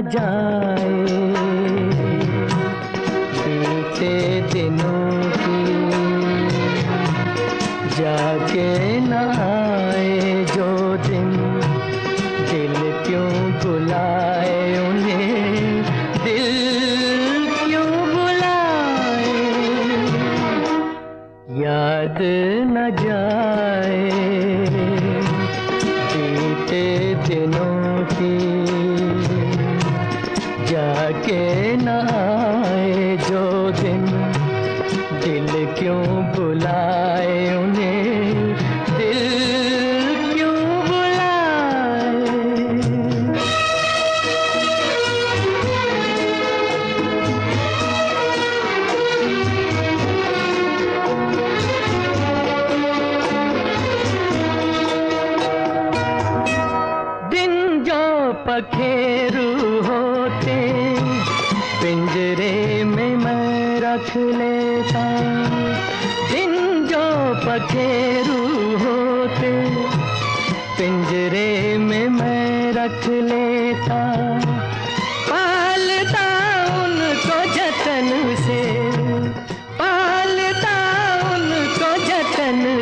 जाए। बीते दिनों की जाके न आए, जो दिन दिल क्यों बुलाए उन्हें, दिल क्यों बुलाए? याद न जाए दिन दिल क्यों बुलाए उन्हें? पखेरु होते पिंजरे में मैं रख लेता दिन जो पखेरु होते, पिंजरे में मैं रख लेता। से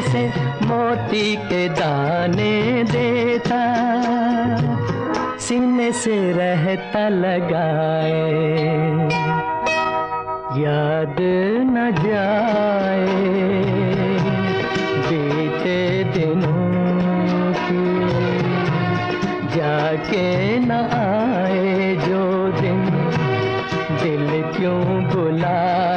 से के दाने देता। सीने से रहता लगाए। याद न जाए बीते दिनों की जाके न आए जो दिन दिल क्यों बुलाए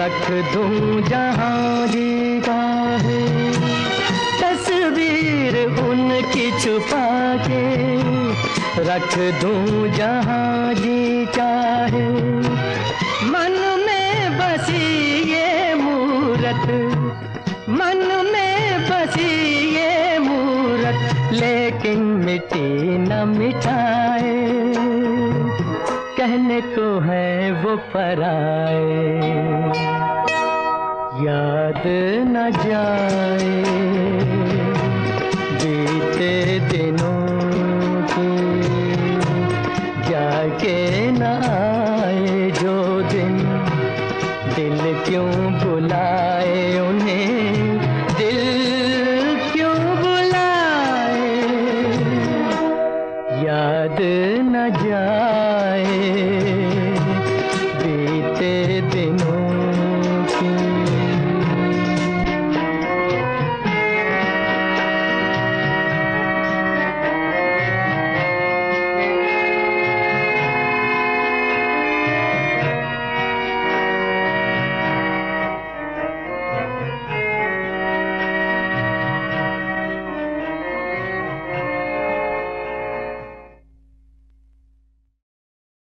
रख दूँ जहाँ जी है। तस्वीर उनकी छुपा के रख दूँ जहाँ जी चाहे मन में बसी ये मूरत, मन में बसी ये मूरत, लेकिन मिट्टी न मिटाए कहने को है वो पराए। याद न जाए। बीते दिनों की के न आए। जो दिन दिल क्यों बुलाए आए